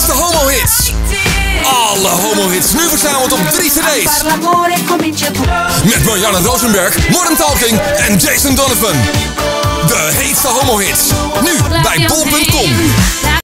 heetste homo-hits. Alle homo-hits nu verzameld op drie cd's. Met Marianne Rosenberg, Morten Talking en Jason Donovan. De heetste homo-hits. Nu bij bol.com.